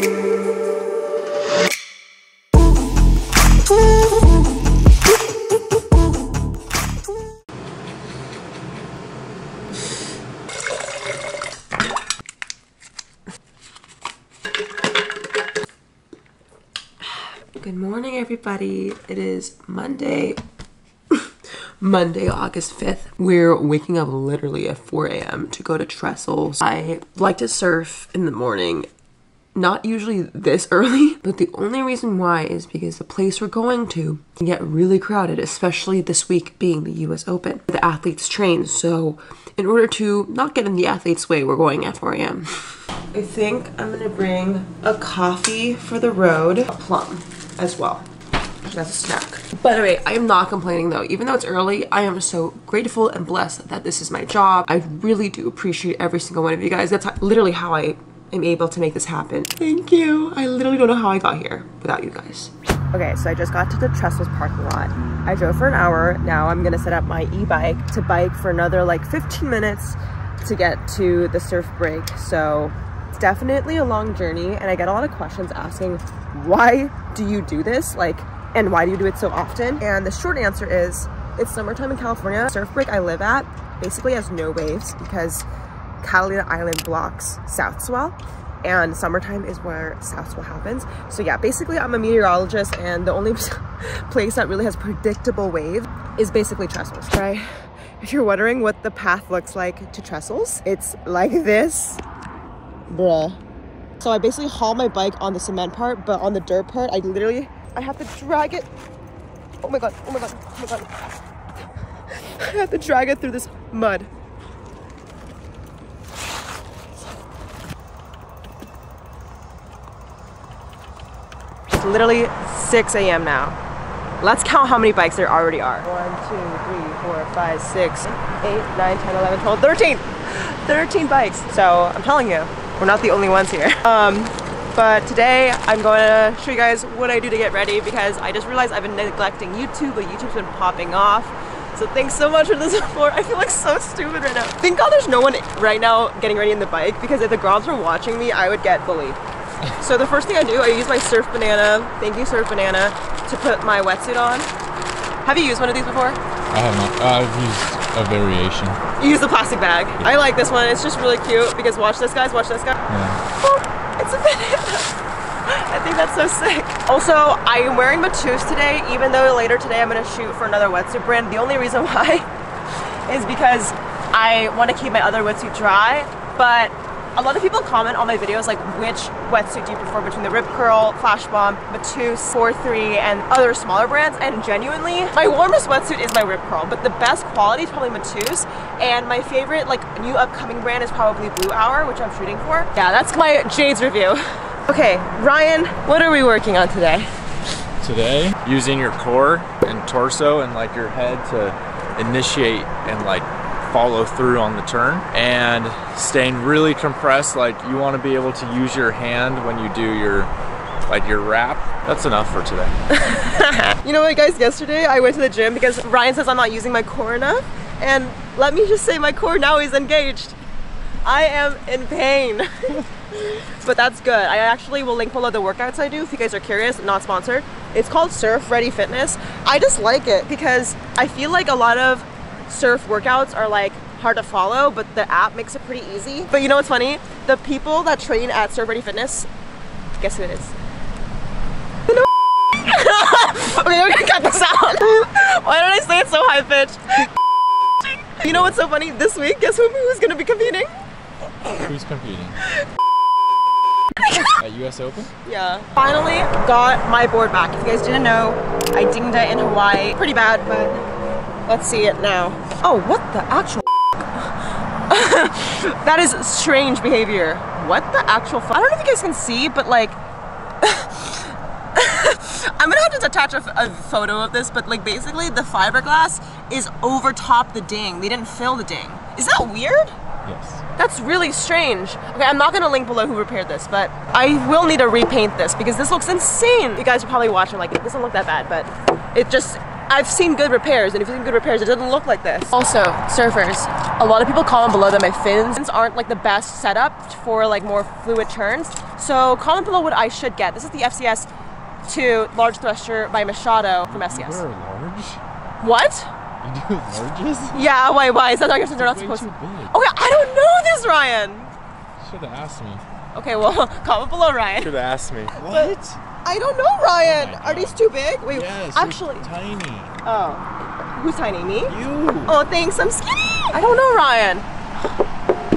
Good morning, everybody. It is Monday, Monday, August 5th. We're waking up literally at 4 a.m. to go to Trestles. I like to surf in the morning. Not usually this early, but the only reason why is because the place we're going to can get really crowded, especially this week being the US Open. The athletes train, so in order to not get in the athletes' way, we're going at 4 a.m. I think I'm gonna bring a coffee for the road, a plum as well. That's a snack. By the way, I am not complaining though. Even though it's early, I am so grateful and blessed that this is my job. I really do appreciate every single one of you guys. That's literally how I am able to make this happen. Thank you. I literally don't know how I got here without you guys. Okay, so I just got to the Trestles parking lot. I drove for an hour. Now I'm gonna set up my e-bike to bike for another like 15 minutes to get to the surf break. So it's definitely a long journey and I get a lot of questions asking why do you do this? Like, and why do you do it so often? And the short answer is it's summertime in California. Surf break I live at basically has no waves because Catalina Island blocks South Swell and summertime is where South Swell happens. So yeah, basically I'm a meteorologist and the only place that really has predictable waves is basically Trestles, right? If you're wondering what the path looks like to Trestles, it's like this, bruh. So I basically haul my bike on the cement part, but on the dirt part, I literally, I have to drag it. Oh my God, oh my God, oh my God. I have to drag it through this mud. Literally 6 a.m. now. Let's count how many bikes there already are. 1, 2, 3, 4, 5, 6, 8, 9, 10, 11, 12, 13. 13 bikes. So I'm telling you, we're not the only ones here. Um, but today I'm going to show you guys what I do to get ready because I just realized I've been neglecting YouTube, but YouTube's been popping off. So thanks so much for the support. I feel like so stupid right now. Thank God there's no one right now getting ready in the bike because if the girls were watching me, I would get bullied. So the first thing I do, I use my Surf Banana, thank you Surf Banana, to put my wetsuit on. Have you used one of these before? I have not. I've used a variation. You use the plastic bag. I like this one. It's just really cute because watch this guys, watch this guy. Yeah. Oh, it's a banana. I think that's so sick. Also, I am wearing Matuse today, even though later today I'm gonna shoot for another wetsuit brand. The only reason why is because I want to keep my other wetsuit dry, but a lot of people comment on my videos like which wetsuit do you prefer between the Rip Curl, Flash Bomb, Matuse, 4-3 and other smaller brands and genuinely my warmest wetsuit is my Rip Curl but the best quality is probably Matuse and my favorite like new upcoming brand is probably Bluhour which I'm shooting for. Yeah that's my Jades review. Okay Ryan what are we working on today? Today, using your core and torso and like your head to initiate and like follow through on the turn. And staying really compressed like you want to be able to use your hand when you do your like your wrap. That's enough for today. You know what guys? Yesterday I went to the gym because Ryan says I'm not using my core enough. And let me just say my core now is engaged. I am in pain. But that's good. I actually will link below the workouts I do if you guys are curious not sponsored. It's called Surf Ready Fitness. I just like it because I feel like a lot of surf workouts are like hard to follow, but the app makes it pretty easy. But you know what's funny? The people that train at Surf Ready Fitness, guess who it is? okay, we're gonna cut this out. Why don't I say it so high pitched? you know what's so funny? This week, guess who, who's gonna be competing? who's competing at US Open Yeah. Finally got my board back. If you guys didn't know, I dinged it in Hawaii. Pretty bad, but let's see it now. Oh, what the actual That is strange behavior. What the actual I don't know if you guys can see, but like I'm gonna have to attach a, a photo of this, but like basically the fiberglass is over top the ding. They didn't fill the ding. Is that weird? yes That's really strange. Okay, I'm not gonna link below who repaired this, but I will need to repaint this because this looks insane. You guys are probably watching like it doesn't look that bad, but it just I've seen good repairs, and if you've seen good repairs, it doesn't look like this. Also, surfers, a lot of people comment below that my fins aren't like the best setup for like more fluid turns. So comment below what I should get. This is the FCS 2 large thruster by Machado from SCS. You're large. What? You do larges? Yeah, why, why? Is that not, you're not supposed to? big. Oh, okay, I don't know this, Ryan. Should have asked me. Okay, well, comment below, Ryan. Should have asked me. What? I don't know, Ryan. Oh Are these too big? Wait, Yes. actually. Tiny. Oh. Who's tiny? Me? You. Oh, thanks. I'm skinny. I don't know, Ryan.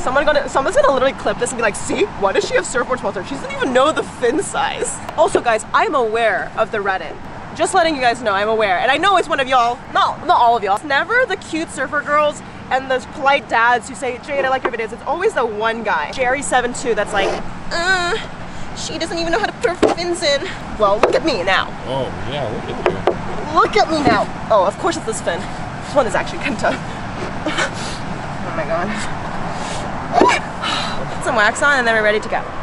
Someone gonna, someone's gonna literally clip this and be like, "See, why does she have surfboard sponsor? She doesn't even know the fin size." Also, guys, I'm aware of the Reddit. Just letting you guys know, I'm aware, and I know it's one of y'all. Not, not all of y'all. It's never the cute surfer girls and those polite dads who say, "Jade, I like your videos." It's always the one guy, Jerry72, that's like, "Uh, she doesn't even know how to put her fins in." Well, look at me now. Oh yeah, look at you. Look at me now. Oh, of course it's this fin. This one is actually Kenta. oh my god. Put some wax on and then we're ready to go.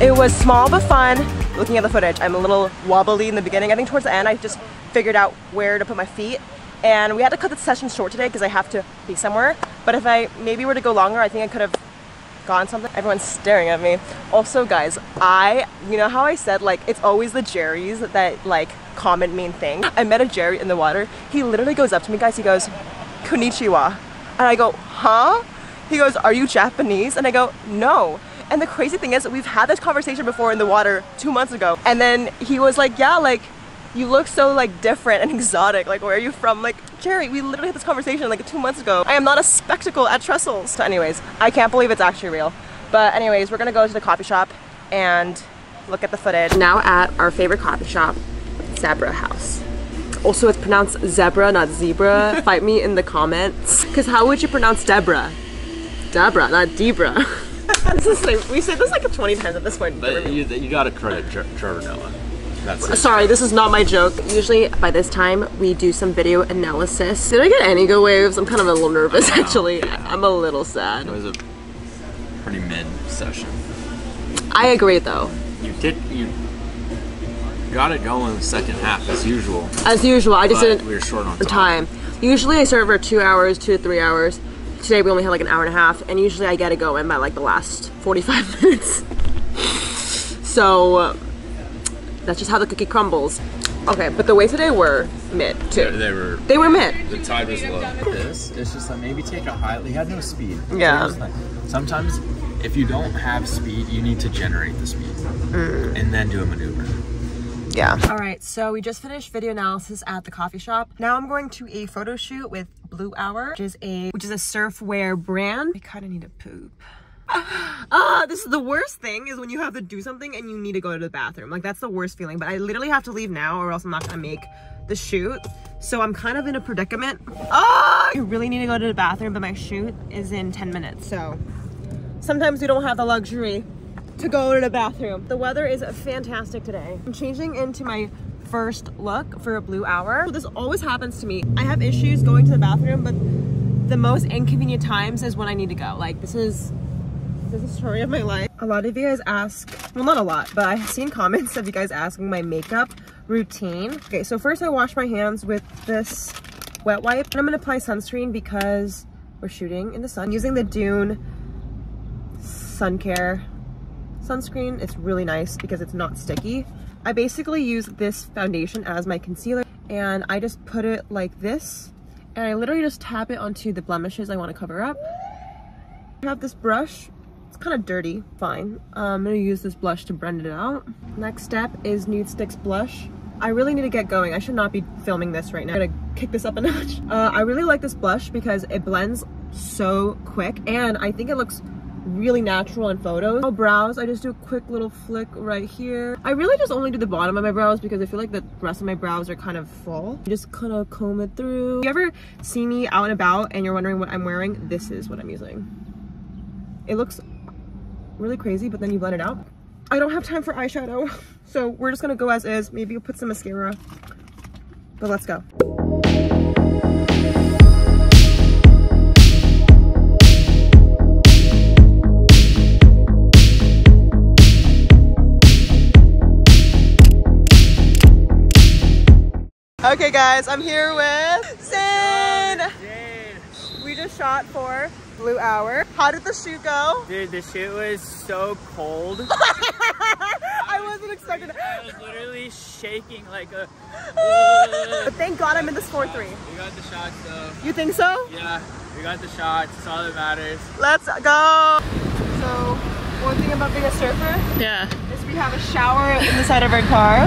It? Was small but fun. Looking at the footage, I'm a little wobbly in the beginning. I think towards the end, I just figured out where to put my feet. And we had to cut the session short today because I have to be somewhere. But if I maybe were to go longer, I think I could have gone something. Everyone's staring at me. Also, guys, I, you know how I said like it's always the Jerrys that like comment mean thing. I met a Jerry in the water. He literally goes up to me, guys. He goes, "Konnichiwa," and I go, "Huh?" He goes, "Are you Japanese?" And I go, "No." And the crazy thing is, we've had this conversation before in the water two months ago. And then he was like, "Yeah, like." You look so like different and exotic. Like, where are you from? Like, Jerry, we literally had this conversation like two months ago. I am not a spectacle at Trestles. So, anyways, I can't believe it's actually real. But, anyways, we're gonna go to the coffee shop and look at the footage. Now at our favorite coffee shop, Zebra House. Also, it's pronounced zebra, not zebra. Fight me in the comments. Because how would you pronounce Debra? Debra, not Debra. this is like, we said this like 20 times at this point. But you, you gotta credit Tr- Trevor Noah. That's it. Sorry, this is not my joke. Usually by this time we do some video analysis. Did I get any good waves? I'm kind of a little nervous actually. I'm a little sad. It was a pretty mid session. I agree though. You did you got it going the second half as usual. As usual, I just didn't we were short on time. time. Usually I serve for two hours, two to three hours. Today we only had like an hour and a half, and usually I get it going by like the last 45 minutes. So uh, that's just how the cookie crumbles. Okay, but the waves today were mid They, too. they were They were mid. the tide was low. This it's just like maybe take a high. He had no speed. Yeah. like- sometimes if you don't have speed, you need to generate the speed Mm. and then do a maneuver. Yeah. All right, so we just finished video analysis at the coffee shop. Now I'm going to a photo shoot with Bluhour, which is a which is a surfwear brand. I kind of need to poop. Ah, this is the worst thing is when you have to do something and you need to go to the bathroom. Like that's the worst feeling. But I literally have to leave now, or else I'm not gonna make the shoot. So I'm kind of in a predicament. Ah, I really need to go to the bathroom, but my shoot is in 10 minutes. So sometimes we don't have the luxury to go to the bathroom. The weather is fantastic today. I'm changing into my first look for a Bluhour. This always happens to me. I have issues going to the bathroom, but the most inconvenient times is when I need to go. Like this is this is the story of my life. A lot of you guys ask, well not a lot, but I've seen comments of you guys asking my makeup routine. Okay, so first I wash my hands with this wet wipe and I'm gonna apply sunscreen because we're shooting in the sun. Using the Dune Sun Care sunscreen. It's really nice because it's not sticky. I basically use this foundation as my concealer and I just put it like this and I literally just tap it onto the blemishes I want to cover up I have this brush. It's kind of dirty, fine. Uh, I'm gonna use this blush to blend it out. Next step is Nudestix blush. I really need to get going. I should not be filming this right now. I'm gonna kick this up a notch. Uh, I really like this blush because it blends so quick and I think it looks really natural in photos. Oh, brows, I just do a quick little flick right here. I really just only do the bottom of my brows because I feel like the rest of my brows are kind of full. You just kind of comb it through. If you ever see me out and about and you're wondering what I'm wearing, this is what I'm using. It looks really crazy, but then you blend it out. I don't have time for eyeshadow, so we're just gonna go as is. Maybe put some mascara, but let's go. Okay guys, I'm here with Sin! Oh, we just shot for Bluhour. How did the shoot go? Dude, the shoot was so cold. I wasn't expecting it. I was literally shaking like a. But thank God I'm in the score three. We got the shots though. You think so? Yeah, we got the shots. It's all that matters. Let's go! So, one thing about being a surfer Yeah. is we have a shower in the side of our car.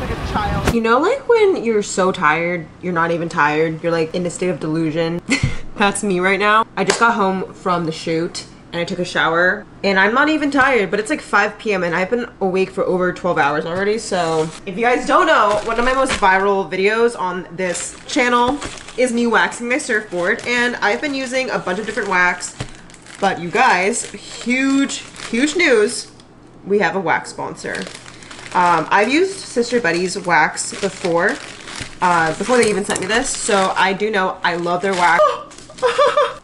Like a child. You know, like when you're so tired, you're not even tired, you're like in a state of delusion. That's me right now. I just got home from the shoot and I took a shower and I'm not even tired, but it's like 5 p.m. and I've been awake for over 12 hours already. So if you guys don't know, one of my most viral videos on this channel is me waxing my surfboard and I've been using a bunch of different wax but you guys, huge, huge news. We have a wax sponsor. Um, I've used Sister Betty's wax before, uh, before they even sent me this, so I do know I love their wax.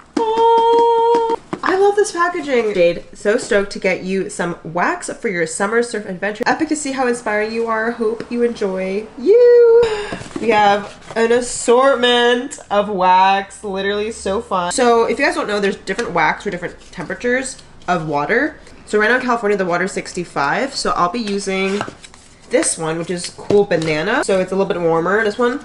I love this packaging. Jade, so stoked to get you some wax for your summer surf adventure. Epic to see how inspiring you are. Hope you enjoy you. We have an assortment of wax, literally so fun. So if you guys don't know, there's different wax for different temperatures of water. So right now in California, the water's 65. So I'll be using this one, which is Cool Banana. So it's a little bit warmer. This one,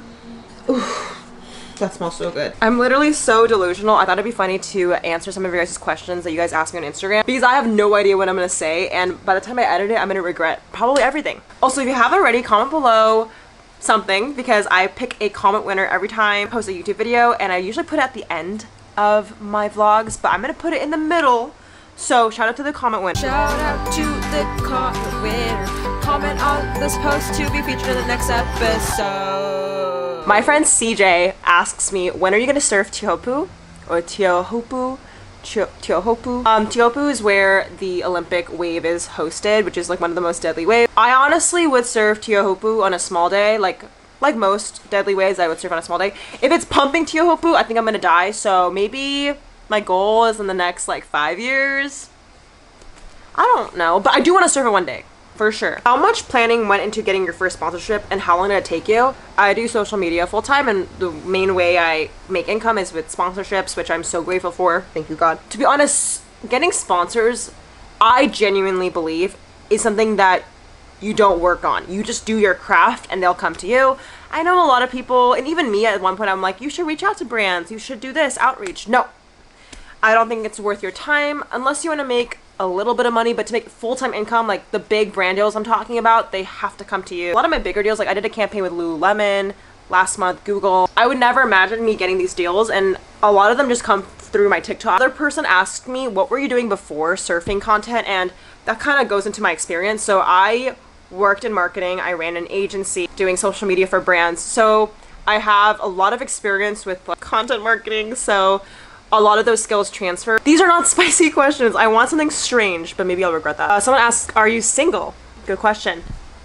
that smells so good. I'm literally so delusional. I thought it'd be funny to answer some of your guys' questions that you guys asked me on Instagram because I have no idea what I'm gonna say and by the time I edit it, I'm gonna regret probably everything. Also, if you haven't already, comment below something because I pick a comment winner every time I post a YouTube video and I usually put it at the end of my vlogs, but I'm gonna put it in the middle. So shout out to the comment winner. Shout out to the comment winner. Comment on this post to be featured in the next episode. My friend CJ asks me, when are you gonna surf Teahupo'o? Or Teahupo'o? Teo- Teahupo'o. Um, is where the Olympic wave is hosted, which is like one of the most deadly waves. I honestly would surf Teahupo'o on a small day, like like most deadly waves, I would surf on a small day. If it's pumping Teahupo'o, I think I'm gonna die. So maybe my goal is in the next like five years. I don't know, but I do want to surf it one day for sure. How much planning went into getting your first sponsorship and how long did it take you? I do social media full time and the main way I make income is with sponsorships, which I'm so grateful for. Thank you, God. To be honest, getting sponsors, I genuinely believe is something that you don't work on. You just do your craft and they'll come to you. I know a lot of people, and even me at one point, I'm like, you should reach out to brands, you should do this, outreach. No, I don't think it's worth your time unless you want to make a little bit of money, but to make full time income, like the big brand deals I'm talking about, they have to come to you. A lot of my bigger deals, like I did a campaign with Lululemon last month, Google. I would never imagine me getting these deals, and a lot of them just come through my TikTok. Another person asked me, What were you doing before surfing content? And that kind of goes into my experience. So I worked in marketing, I ran an agency doing social media for brands. So I have a lot of experience with like, content marketing. So a lot of those skills transfer. These are not spicy questions. I want something strange, but maybe I'll regret that. Uh, someone asks, Are you single? Good question.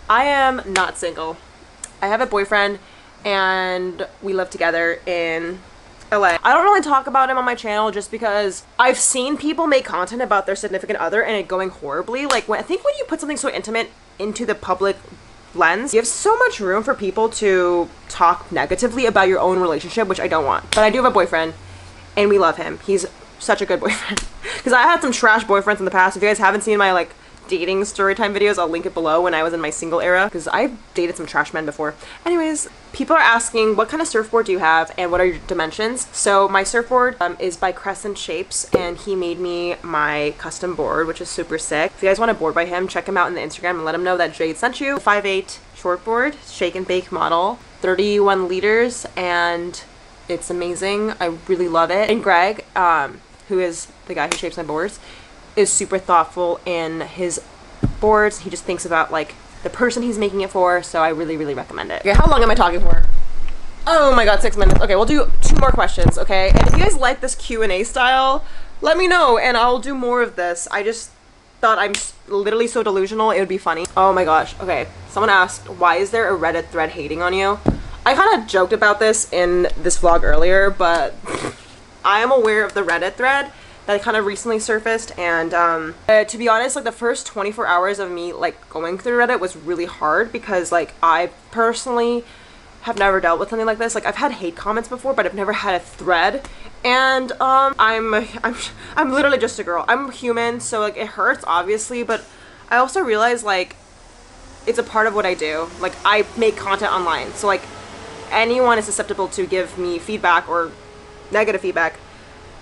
I am not single. I have a boyfriend and we live together in LA. I don't really talk about him on my channel just because I've seen people make content about their significant other and it going horribly. Like when I think when you put something so intimate into the public lens, you have so much room for people to talk negatively about your own relationship, which I don't want. But I do have a boyfriend and we love him. He's such a good boyfriend. Because I had some trash boyfriends in the past. If you guys haven't seen my like dating story time videos. I'll link it below when I was in my single era because I've dated some trash men before. Anyways, people are asking what kind of surfboard do you have and what are your dimensions? So my surfboard um, is by Crescent Shapes and he made me my custom board, which is super sick. If you guys want a board by him, check him out on the Instagram and let him know that Jade sent you. 5'8 shortboard, shake and bake model, 31 liters, and it's amazing. I really love it. And Greg, um, who is the guy who shapes my boards, is super thoughtful in his boards. He just thinks about like the person he's making it for, so I really, really recommend it. Okay, how long am I talking for? Oh my god, six minutes. Okay, we'll do two more questions, okay? And if you guys like this Q&A style, let me know and I'll do more of this. I just thought I'm literally so delusional, it would be funny. Oh my gosh, okay. Someone asked, why is there a Reddit thread hating on you? I kind of joked about this in this vlog earlier, but I am aware of the Reddit thread that kind of recently surfaced and um, uh, to be honest like the first 24 hours of me like going through Reddit was really hard because like I personally have never dealt with something like this. Like I've had hate comments before but I've never had a thread. And um, I'm I'm I'm literally just a girl. I'm human so like it hurts obviously but I also realize like it's a part of what I do. Like I make content online. So like anyone is susceptible to give me feedback or negative feedback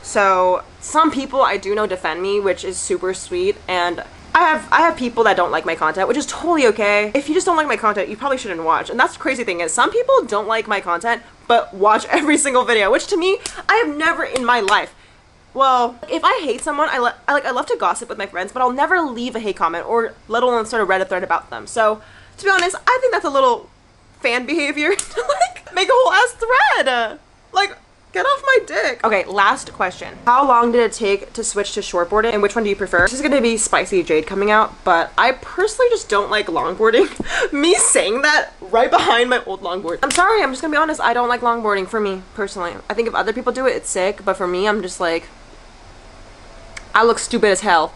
so some people I do know defend me, which is super sweet, and I have I have people that don't like my content, which is totally okay. If you just don't like my content, you probably shouldn't watch. And that's the crazy thing is some people don't like my content but watch every single video, which to me I have never in my life. Well, if I hate someone, I, I like I love to gossip with my friends, but I'll never leave a hate comment or let alone start a Reddit thread about them. So, to be honest, I think that's a little fan behavior to like make a whole ass thread. Like Get off my dick. Okay, last question. How long did it take to switch to shortboarding and which one do you prefer? This is gonna be Spicy Jade coming out, but I personally just don't like longboarding. me saying that right behind my old longboard. I'm sorry, I'm just gonna be honest, I don't like longboarding for me, personally. I think if other people do it, it's sick, but for me, I'm just like, I look stupid as hell.